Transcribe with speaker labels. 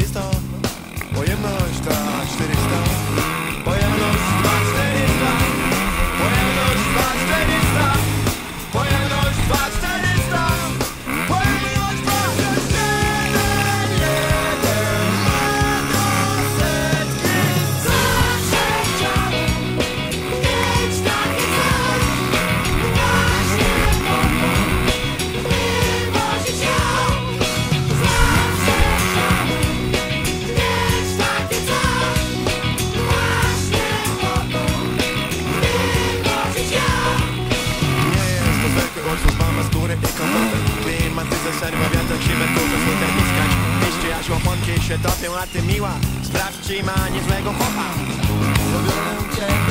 Speaker 1: Vista, bo jemność ta 4 serwo, wiatr, siwe, kurze, słoter, miskać Liście, jaś, łoponki się topią, a ty miła Sprawdź, czy ma niezłego chłopa. Zabiorę cię